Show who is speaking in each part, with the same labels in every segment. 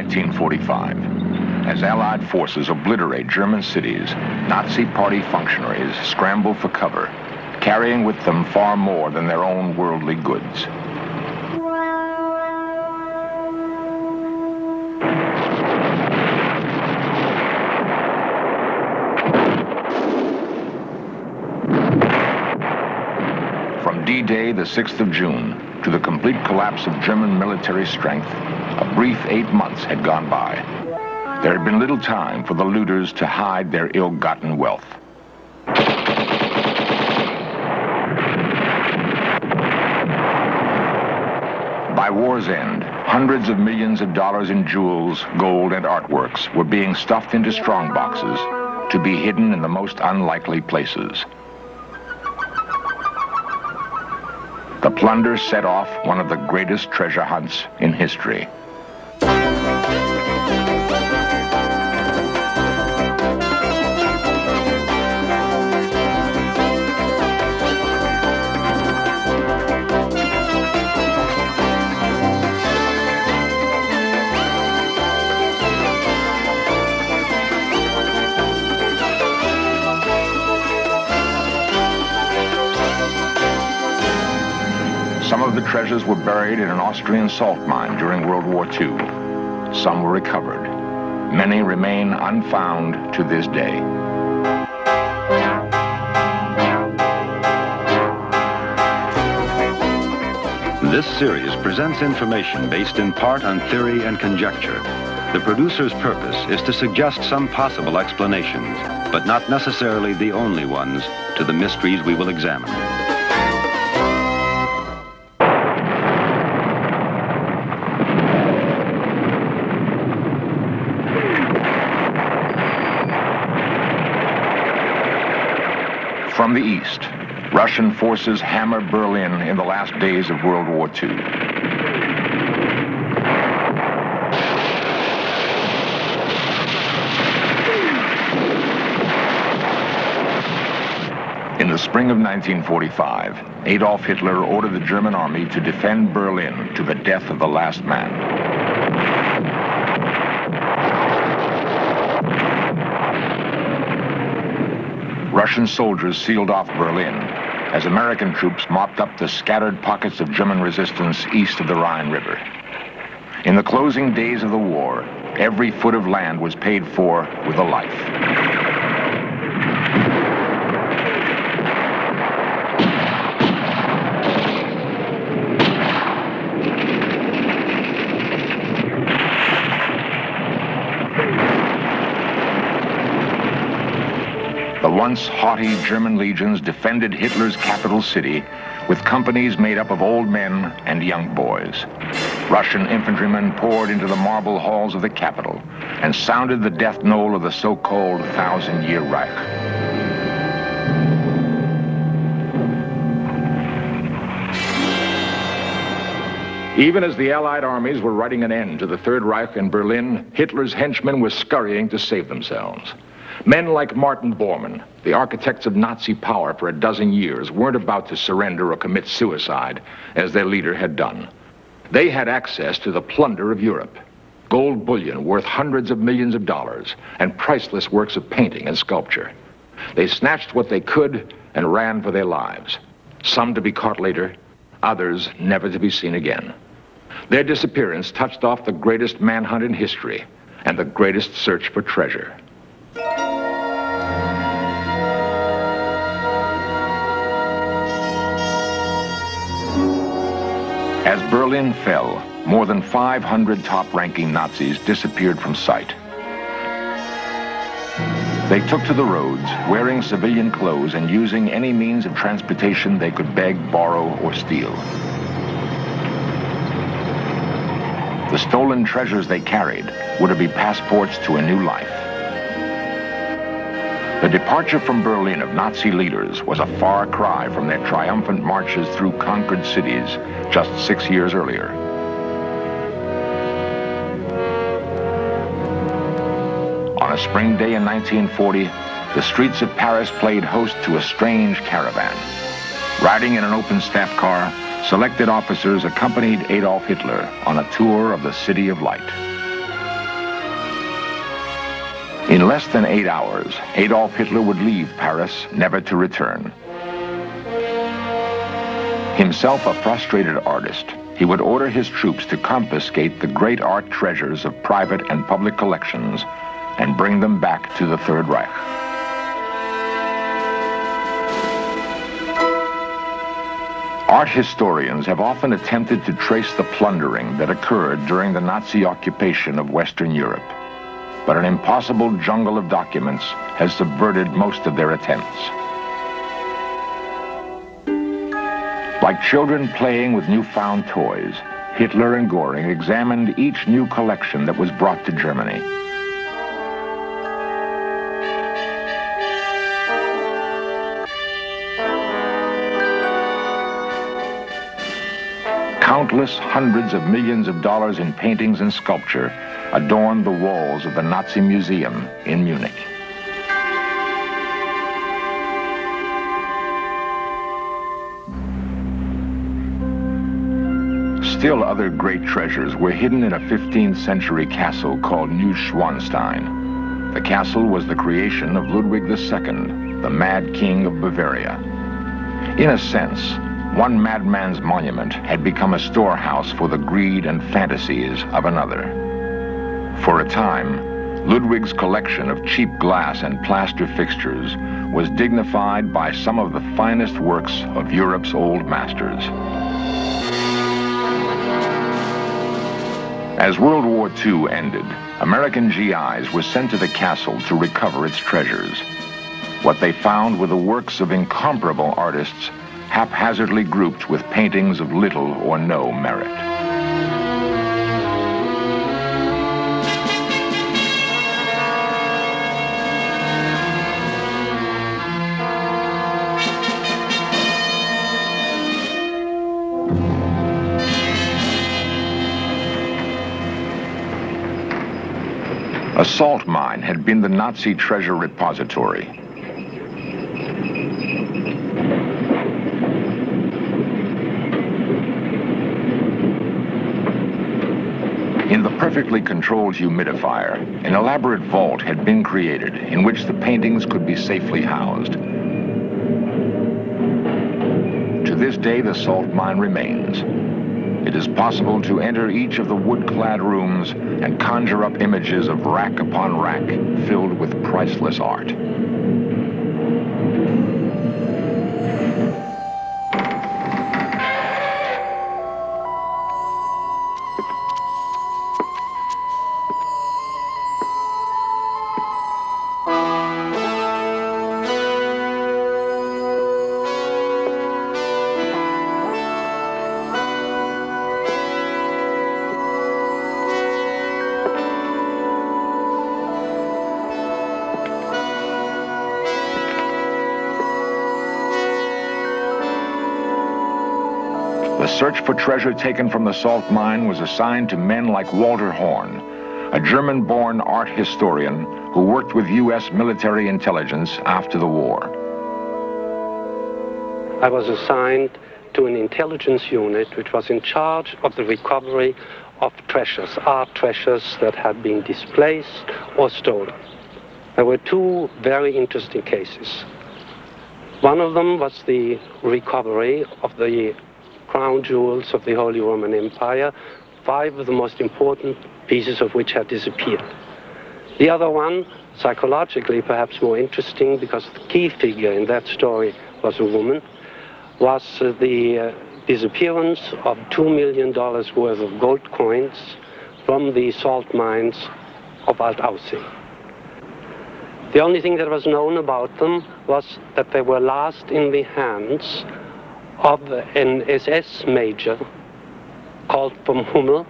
Speaker 1: 1945. As Allied forces obliterate German cities, Nazi party functionaries scramble for cover, carrying with them far more than their own worldly goods. From D-Day, the 6th of June, to the complete collapse of German military strength, a brief eight months had gone by. There had been little time for the looters to hide their ill-gotten wealth. By war's end, hundreds of millions of dollars in jewels, gold, and artworks were being stuffed into strong boxes to be hidden in the most unlikely places. The plunder set off one of the greatest treasure hunts in history. Treasures were buried in an Austrian salt mine during World War II. Some were recovered. Many remain unfound to this day.
Speaker 2: This series presents information based in part on theory and conjecture. The producer's purpose is to suggest some possible explanations, but not necessarily the only ones, to the mysteries we will examine.
Speaker 1: From the east, Russian forces hammer Berlin in the last days of World War II. In the spring of 1945, Adolf Hitler ordered the German army to defend Berlin to the death of the last man. Russian soldiers sealed off Berlin as American troops mopped up the scattered pockets of German resistance east of the Rhine River. In the closing days of the war, every foot of land was paid for with a life. Once haughty German legions defended Hitler's capital city with companies made up of old men and young boys. Russian infantrymen poured into the marble halls of the capital and sounded the death knell of the so-called Thousand Year Reich. Even as the Allied armies were writing an end to the Third Reich in Berlin, Hitler's henchmen were scurrying to save themselves. Men like Martin Bormann, the architects of Nazi power for a dozen years, weren't about to surrender or commit suicide as their leader had done. They had access to the plunder of Europe gold bullion worth hundreds of millions of dollars, and priceless works of painting and sculpture. They snatched what they could and ran for their lives, some to be caught later, others never to be seen again. Their disappearance touched off the greatest manhunt in history and the greatest search for treasure. As Berlin fell, more than 500 top-ranking Nazis disappeared from sight. They took to the roads, wearing civilian clothes and using any means of transportation they could beg, borrow, or steal. The stolen treasures they carried were to be passports to a new life. The departure from Berlin of Nazi leaders was a far cry from their triumphant marches through conquered cities just six years earlier. On a spring day in 1940, the streets of Paris played host to a strange caravan. Riding in an open staff car, selected officers accompanied Adolf Hitler on a tour of the City of Light. In less than eight hours, Adolf Hitler would leave Paris, never to return. Himself a frustrated artist, he would order his troops to confiscate the great art treasures of private and public collections and bring them back to the Third Reich. Art historians have often attempted to trace the plundering that occurred during the Nazi occupation of Western Europe. But an impossible jungle of documents has subverted most of their attempts. Like children playing with newfound toys, Hitler and Goring examined each new collection that was brought to Germany. Countless hundreds of millions of dollars in paintings and sculpture adorned the walls of the Nazi Museum in Munich. Still other great treasures were hidden in a 15th century castle called Neuschwanstein. The castle was the creation of Ludwig II, the Mad King of Bavaria. In a sense, one madman's monument had become a storehouse for the greed and fantasies of another. For a time, Ludwig's collection of cheap glass and plaster fixtures was dignified by some of the finest works of Europe's old masters. As World War II ended, American GIs were sent to the castle to recover its treasures. What they found were the works of incomparable artists haphazardly grouped with paintings of little or no merit. A salt mine had been the Nazi treasure repository. In the perfectly controlled humidifier, an elaborate vault had been created in which the paintings could be safely housed. To this day, the salt mine remains. It is possible to enter each of the wood-clad rooms and conjure up images of rack upon rack filled with priceless art. Treasure taken from the salt mine was assigned to men like Walter Horn, a German-born art historian who worked with U.S. military intelligence after the war.
Speaker 3: I was assigned to an intelligence unit which was in charge of the recovery of treasures, art treasures that had been displaced or stolen. There were two very interesting cases. One of them was the recovery of the crown jewels of the Holy Roman Empire, five of the most important pieces of which had disappeared. The other one, psychologically perhaps more interesting because the key figure in that story was a woman, was uh, the uh, disappearance of $2 million worth of gold coins from the salt mines of Altaussee. The only thing that was known about them was that they were last in the hands of an SS major called von Hummel,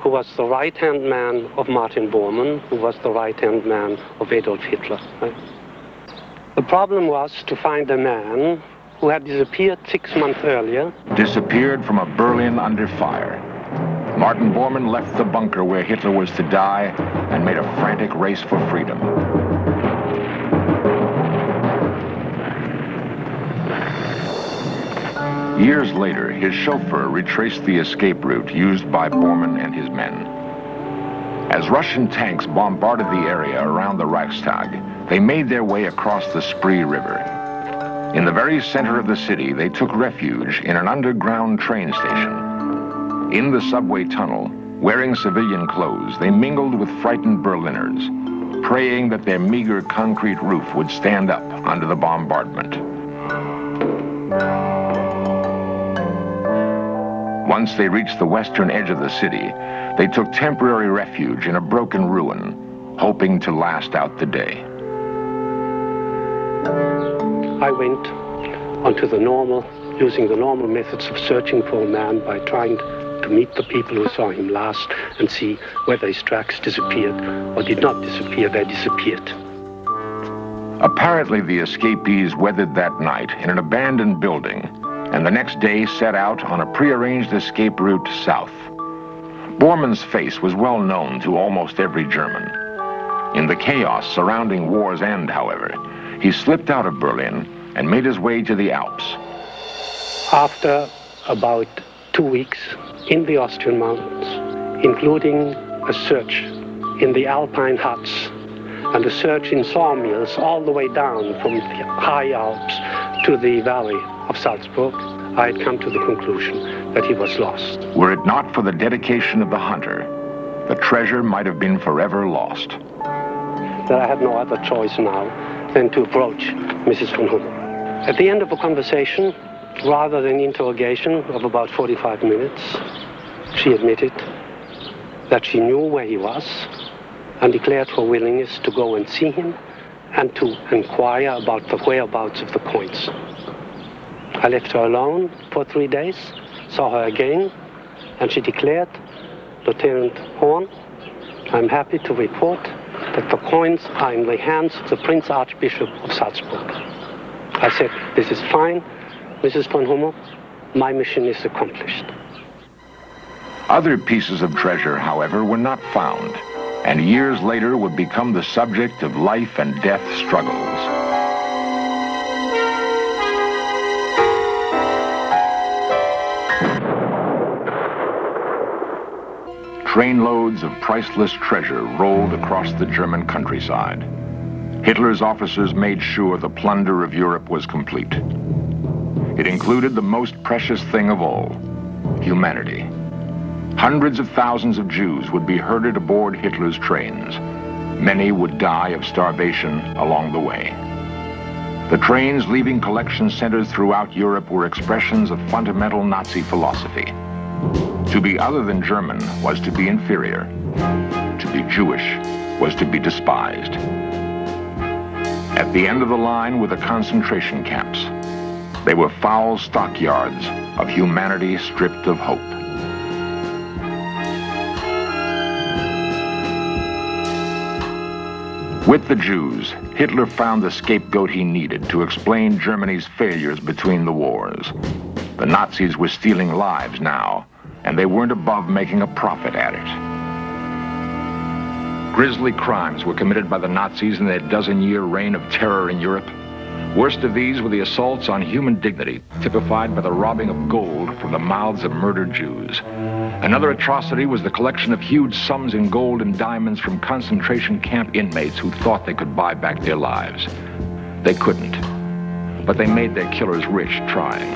Speaker 3: who was the right-hand man of Martin Bormann, who was the right-hand man of Adolf Hitler. Right? The problem was to find a man who had disappeared six months earlier.
Speaker 1: Disappeared from a Berlin under fire. Martin Bormann left the bunker where Hitler was to die and made a frantic race for freedom. Years later, his chauffeur retraced the escape route used by Bormann and his men. As Russian tanks bombarded the area around the Reichstag, they made their way across the Spree River. In the very center of the city, they took refuge in an underground train station. In the subway tunnel, wearing civilian clothes, they mingled with frightened Berliners, praying that their meager concrete roof would stand up under the bombardment. Once they reached the western edge of the city, they took temporary refuge in a broken ruin, hoping to last out the day.
Speaker 3: I went onto the normal, using the normal methods of searching for a man by trying to meet the people who saw him last and see whether his tracks disappeared or did not disappear, they disappeared.
Speaker 1: Apparently, the escapees weathered that night in an abandoned building and the next day set out on a prearranged escape route south. Bormann's face was well known to almost every German. In the chaos surrounding war's end, however, he slipped out of Berlin and made his way to the Alps.
Speaker 3: After about two weeks in the Austrian mountains, including a search in the Alpine huts and a search in sawmills all the way down from the high Alps to the valley of Salzburg, I had come to the conclusion that he was lost.
Speaker 1: Were it not for the dedication of the hunter, the treasure might have been forever lost.
Speaker 3: That I had no other choice now than to approach Mrs. von Hummel. At the end of a conversation, rather than interrogation of about 45 minutes, she admitted that she knew where he was and declared her willingness to go and see him and to inquire about the whereabouts of the coins. I left her alone for three days, saw her again, and she declared, Lieutenant Horn, I'm happy to report that the coins are in the hands of the Prince Archbishop of Salzburg. I said, this is fine, Mrs. von Hummel, my mission is accomplished.
Speaker 1: Other pieces of treasure, however, were not found and years later would become the subject of life and death struggles. Trainloads of priceless treasure rolled across the German countryside. Hitler's officers made sure the plunder of Europe was complete. It included the most precious thing of all, humanity. Hundreds of thousands of Jews would be herded aboard Hitler's trains. Many would die of starvation along the way. The trains leaving collection centers throughout Europe were expressions of fundamental Nazi philosophy. To be other than German was to be inferior. To be Jewish was to be despised. At the end of the line were the concentration camps. They were foul stockyards of humanity stripped of hope. With the Jews, Hitler found the scapegoat he needed to explain Germany's failures between the wars. The Nazis were stealing lives now, and they weren't above making a profit at it. Grisly crimes were committed by the Nazis in their dozen-year reign of terror in Europe. Worst of these were the assaults on human dignity, typified by the robbing of gold from the mouths of murdered Jews. Another atrocity was the collection of huge sums in gold and diamonds from concentration camp inmates who thought they could buy back their lives. They couldn't, but they made their killers rich trying.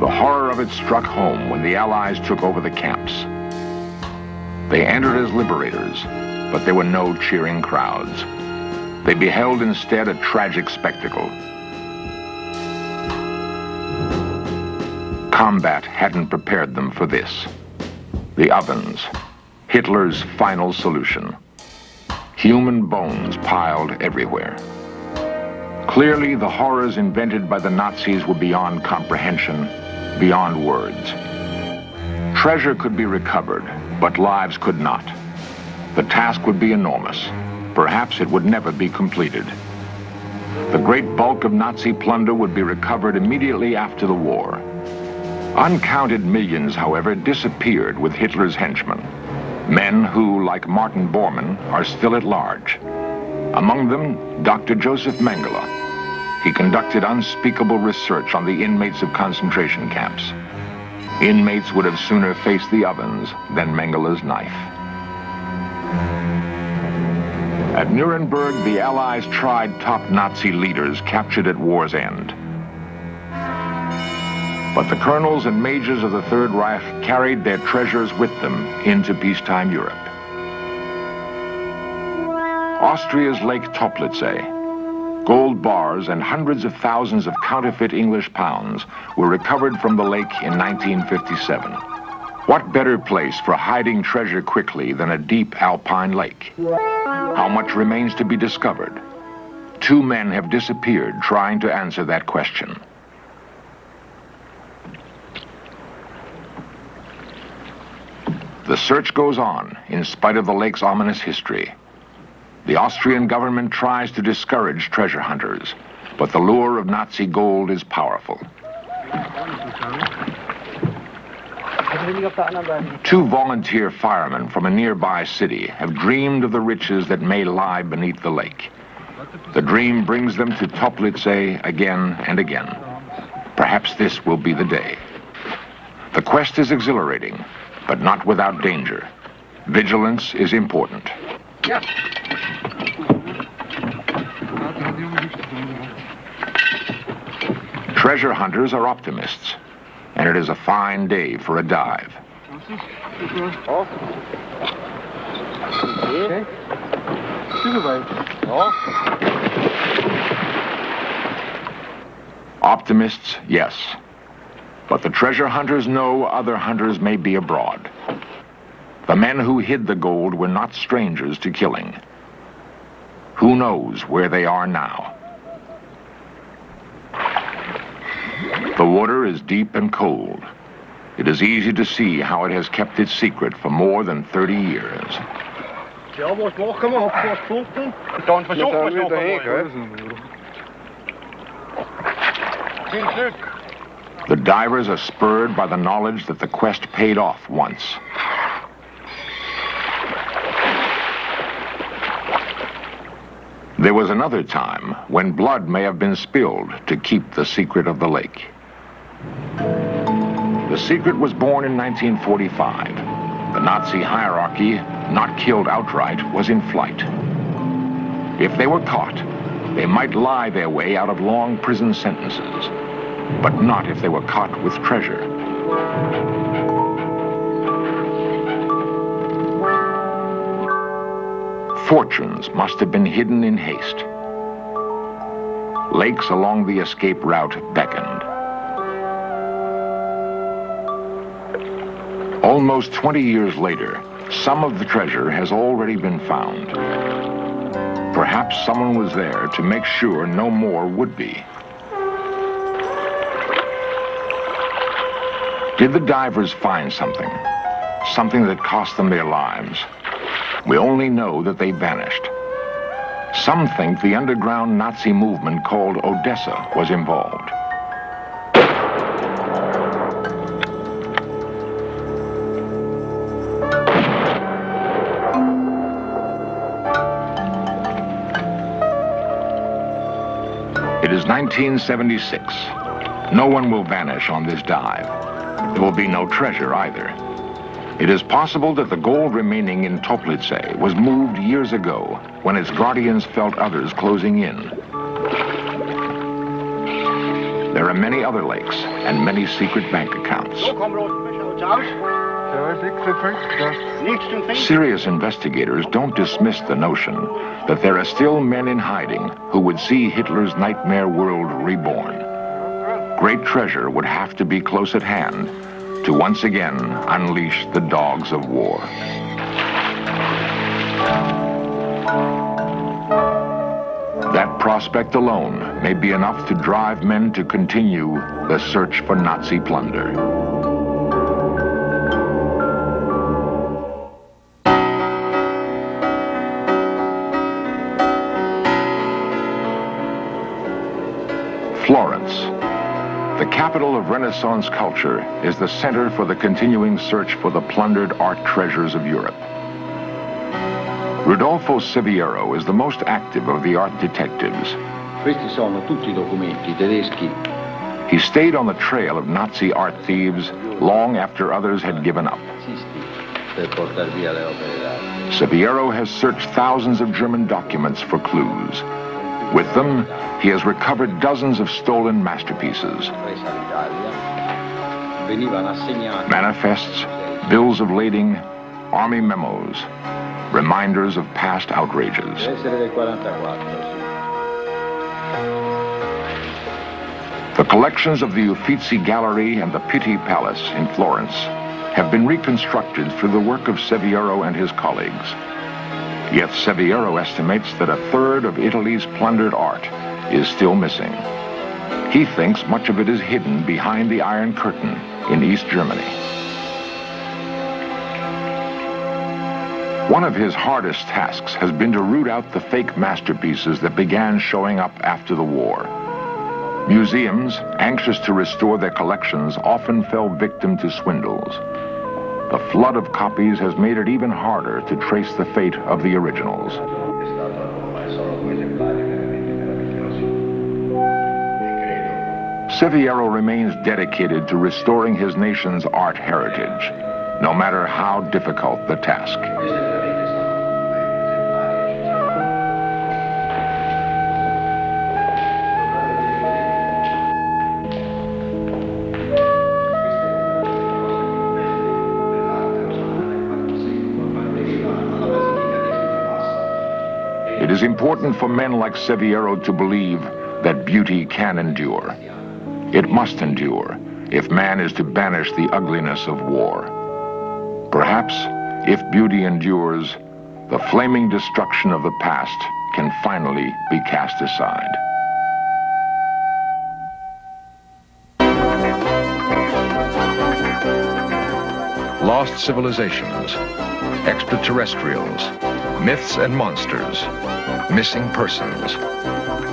Speaker 1: The horror of it struck home when the Allies took over the camps. They entered as liberators, but there were no cheering crowds. They beheld instead a tragic spectacle. Combat hadn't prepared them for this. The ovens, Hitler's final solution. Human bones piled everywhere. Clearly, the horrors invented by the Nazis were beyond comprehension, beyond words. Treasure could be recovered, but lives could not. The task would be enormous. Perhaps it would never be completed. The great bulk of Nazi plunder would be recovered immediately after the war. Uncounted millions, however, disappeared with Hitler's henchmen. Men who, like Martin Bormann, are still at large. Among them, Dr. Joseph Mengele. He conducted unspeakable research on the inmates of concentration camps. Inmates would have sooner faced the ovens than Mengele's knife. At Nuremberg, the Allies tried top Nazi leaders captured at war's end. But the colonels and majors of the Third Reich carried their treasures with them into peacetime Europe. Austria's Lake Toplitzsee, gold bars and hundreds of thousands of counterfeit English pounds were recovered from the lake in 1957. What better place for hiding treasure quickly than a deep alpine lake? How much remains to be discovered? Two men have disappeared trying to answer that question. The search goes on in spite of the lake's ominous history. The Austrian government tries to discourage treasure hunters, but the lure of Nazi gold is powerful. Two volunteer firemen from a nearby city have dreamed of the riches that may lie beneath the lake. The dream brings them to Toplitzsee again and again. Perhaps this will be the day. The quest is exhilarating, but not without danger. Vigilance is important. Treasure hunters are optimists, and it is a fine day for a dive. Optimists, yes. But the treasure hunters know other hunters may be abroad. The men who hid the gold were not strangers to killing. Who knows where they are now? The water is deep and cold. It is easy to see how it has kept its secret for more than 30 years.
Speaker 4: Ja, wat maken we op voor punten? Dan verzoeken we nog een
Speaker 1: The divers are spurred by the knowledge that the quest paid off once. There was another time when blood may have been spilled to keep the secret of the lake. The secret was born in 1945. The Nazi hierarchy, not killed outright, was in flight. If they were caught, they might lie their way out of long prison sentences, but not if they were caught with treasure. Fortunes must have been hidden in haste. Lakes along the escape route beckoned. Almost 20 years later, some of the treasure has already been found. Perhaps someone was there to make sure no more would be. Did the divers find something? Something that cost them their lives? We only know that they vanished. Some think the underground Nazi movement called Odessa was involved. It is 1976. No one will vanish on this dive. There will be no treasure either. It is possible that the gold remaining in Toplitzsee was moved years ago when its guardians felt others closing in. There are many other lakes and many secret bank accounts. Serious investigators don't dismiss the notion that there are still men in hiding who would see Hitler's nightmare world reborn. Great treasure would have to be close at hand to once again unleash the dogs of war. That prospect alone may be enough to drive men to continue the search for Nazi plunder. Capital of Renaissance culture, is the center for the continuing search for the plundered art treasures of Europe. Rodolfo Siviero is the most active of the art detectives.
Speaker 5: Questi sono tutti documenti tedeschi
Speaker 1: He stayed on the trail of Nazi art thieves long after others had given up. Siviero has searched thousands of German documents for clues. With them, he has recovered dozens of stolen masterpieces. Manifests, bills of lading, army memos, reminders of past outrages. The collections of the Uffizi Gallery and the Pitti Palace in Florence have been reconstructed through the work of Siviero and his colleagues. Yet Siviero estimates that a third of Italy's plundered art is still missing. He thinks much of it is hidden behind the Iron Curtain in East Germany. One of his hardest tasks has been to root out the fake masterpieces that began showing up after the war. Museums, anxious to restore their collections, often fell victim to swindles. The flood of copies has made it even harder to trace the fate of the originals. Siviero remains dedicated to restoring his nation's art heritage, no matter how difficult the task. It is important for men like Siviero to believe that beauty can endure. It must endure if man is to banish the ugliness of war. Perhaps, if beauty endures, the flaming destruction of the past can finally be cast aside. Lost civilizations, extraterrestrials, myths and monsters, missing persons,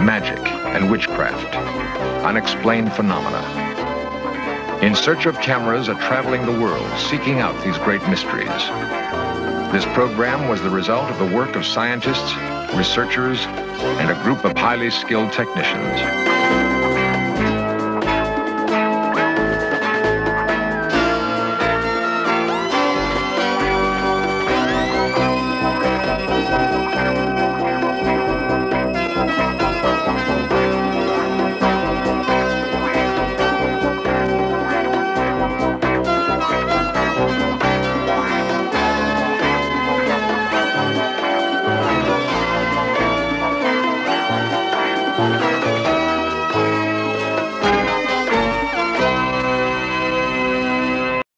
Speaker 1: magic and witchcraft, unexplained phenomena. In search of cameras are traveling the world, seeking out these great mysteries. This program was the result of the work of scientists, researchers, and a group of highly skilled technicians.